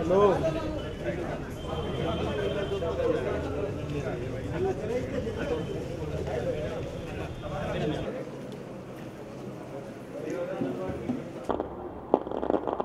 Hello.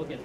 Okay.